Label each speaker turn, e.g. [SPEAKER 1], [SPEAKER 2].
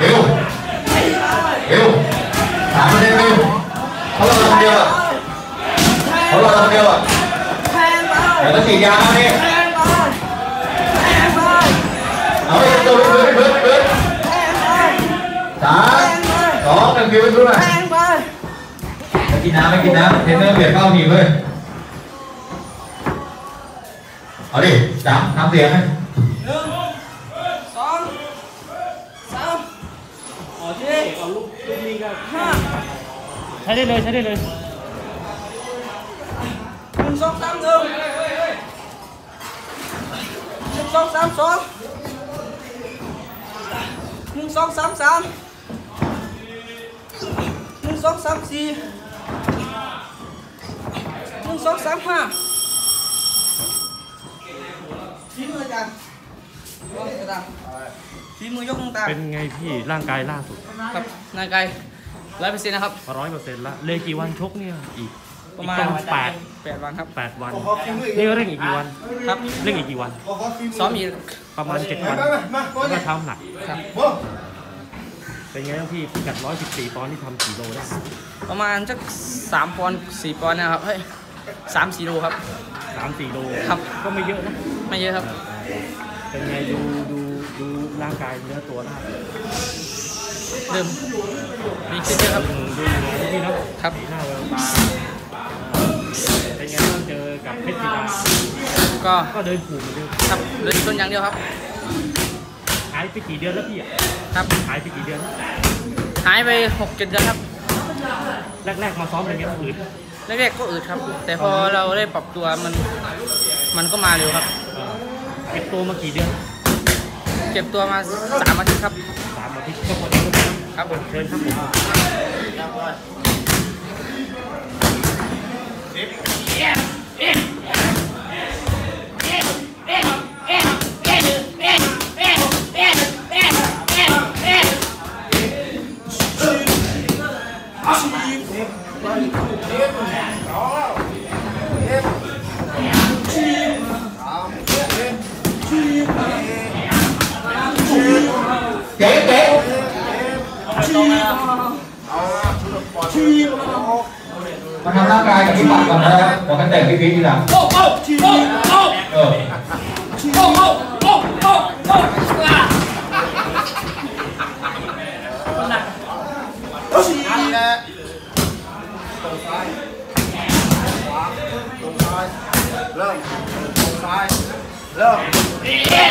[SPEAKER 1] Hiếu. Hiếu. Thả bên
[SPEAKER 2] em đi. Không là không
[SPEAKER 1] điều à Không là không điều à Để nó chỉ ra đi. Nói em
[SPEAKER 2] tôi bước bước bước Đó Đó cần kêu xuống này.
[SPEAKER 1] Anh chị Nam anh chị Nam Thế nên việc cao nhìn thôi Ở
[SPEAKER 2] đi Đám, đám tiếng ấy.
[SPEAKER 1] สี่ห้า ใช้
[SPEAKER 3] ได้เลยใช้ได้เลย
[SPEAKER 2] หนึ่งสองสามหนึ่งหนึ่งสองสามสองหนึ่งสองสามสามหนึ่งสองสามสี่หนึ่งสองสามห้าชี้มือกันยกมื อตามชี้มือยกมือตาม
[SPEAKER 3] เป็นไงพี่ร่างกายล่าสุด
[SPEAKER 2] ครับนายไกลร้อยเปอร์เซ็นต์นะครับ
[SPEAKER 3] ร้อยเปอร์เซ็นต์ละเลยกี่วันชกเนี่ยอีก
[SPEAKER 2] ประมาณ
[SPEAKER 3] อีกต้องแปด
[SPEAKER 2] แปดวันครับ
[SPEAKER 3] แปดวันนี่เร่งอีกกี่วัน
[SPEAKER 2] ครับ
[SPEAKER 3] เร่งอีกกี่วัน
[SPEAKER 2] ซ้อมอีก
[SPEAKER 3] ประมาณเจ็ดวันแล้วก็เช้าหนัก
[SPEAKER 2] ครับ
[SPEAKER 3] เป็นไงบ้างพี่พิกัดร้อยสิบสี่ปอนด์ที่ทำกี่โลได้
[SPEAKER 2] ประมาณสักสามปอนด์สี่ปอนด์นะครับเฮ้ยสามสี่โลครับ
[SPEAKER 3] สามสี่โล
[SPEAKER 2] ครับ
[SPEAKER 3] ก็ไม่เยอะนะ
[SPEAKER 2] ไม่เยอะครับ
[SPEAKER 3] เป็นไงดูดูดูร่างกายเนื้อตัวได้
[SPEAKER 2] เริ่มมีขึ้นเยอะครับ
[SPEAKER 3] ดูดูพี่เนาะ
[SPEAKER 2] ครับ
[SPEAKER 3] หน้าแววตาเป็นไงบ้างเจอกับเพชรศิลา
[SPEAKER 2] ก็
[SPEAKER 3] ก็เดินผูกเหมือนเดิม
[SPEAKER 2] ครับเดินชนอย่างเดียวครับ
[SPEAKER 3] หายไปกี่เดือนแล้วพี่อะ
[SPEAKER 2] ครับ
[SPEAKER 3] หายไปกี่เดือนแล้ว
[SPEAKER 2] หายไปหกเจ็ดเดือนครับ
[SPEAKER 3] แรกๆมาซ้อมเป็นไงบ้างอืด
[SPEAKER 2] แรกๆก็อืดครับ แต่พอเราได้ปรับตัวมัน มันก็มาเร็วครับ
[SPEAKER 3] เออเก็บตัวมากี่เดือน
[SPEAKER 2] เก็บตัวมาสามอาทิตย์ครับ
[SPEAKER 3] สามอาทิตย์ก็พอดีก็พอดี
[SPEAKER 2] ครับผม
[SPEAKER 3] เชิญครับผม
[SPEAKER 1] เจ๊เจ๊มาทำร่างกาย Kể kể Chi Chi Mà nằm ngang cái cái mặt còn ra Còn cái tèm cái ghế như nào Không không không không Không không không không không Love. Love. Yeah.